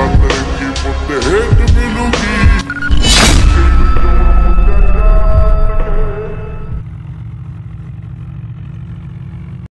I'm gonna give up the head to me, Luke.